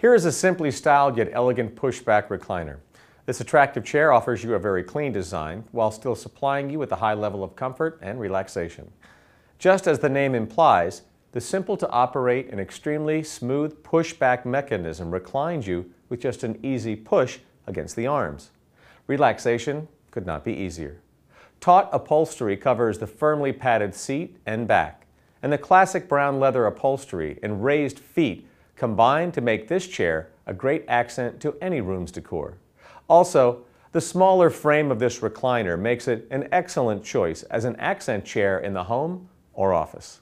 Here is a simply styled yet elegant pushback recliner. This attractive chair offers you a very clean design while still supplying you with a high level of comfort and relaxation. Just as the name implies, the simple to operate and extremely smooth pushback mechanism reclines you with just an easy push against the arms. Relaxation could not be easier. Taut upholstery covers the firmly padded seat and back, and the classic brown leather upholstery and raised feet combine to make this chair a great accent to any room's decor. Also, the smaller frame of this recliner makes it an excellent choice as an accent chair in the home or office.